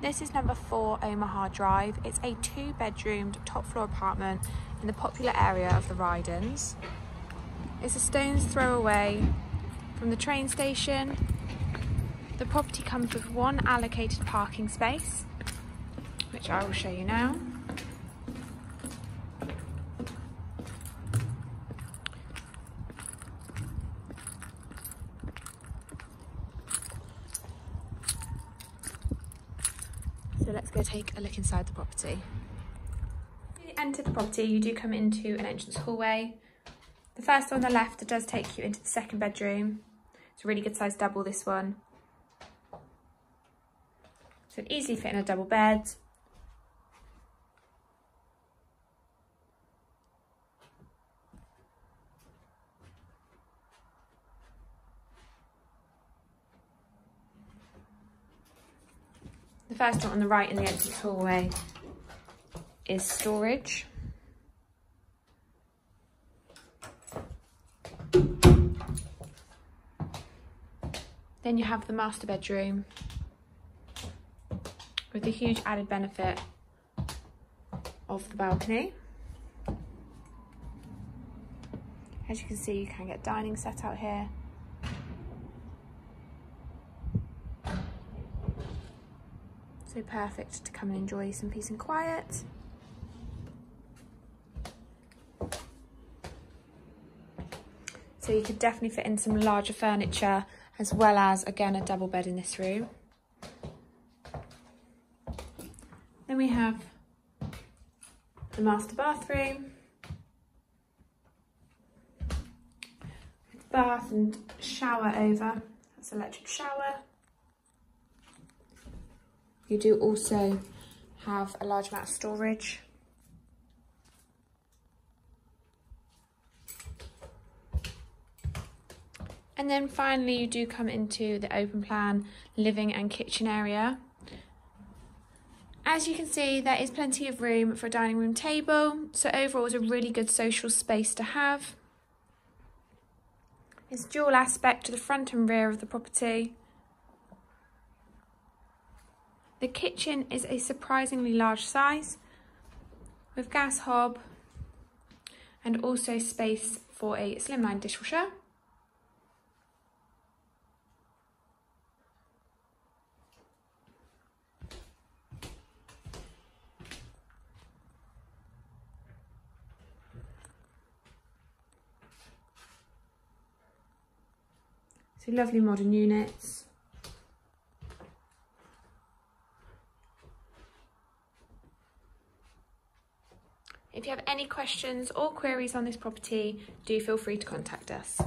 This is number four Omaha Drive. It's a two bedroomed top floor apartment in the popular area of the Rydens. It's a stone's throw away from the train station. The property comes with one allocated parking space, which I will show you now. So let's go take a look inside the property. When you enter the property, you do come into an entrance hallway. The first on the left does take you into the second bedroom. It's a really good size double, this one. So it easily fit in a double bed. The first one on the right in the entrance hallway is storage. Then you have the master bedroom with the huge added benefit of the balcony. As you can see, you can get dining set out here. So perfect to come and enjoy some peace and quiet. So you could definitely fit in some larger furniture as well as, again, a double bed in this room. Then we have the master bathroom. With bath and shower over. That's electric shower. You do also have a large amount of storage. And then finally you do come into the open plan living and kitchen area. As you can see, there is plenty of room for a dining room table. So overall it's a really good social space to have. It's dual aspect to the front and rear of the property. The kitchen is a surprisingly large size with gas hob and also space for a slimline dishwasher. So lovely modern units. If you have any questions or queries on this property, do feel free to contact us.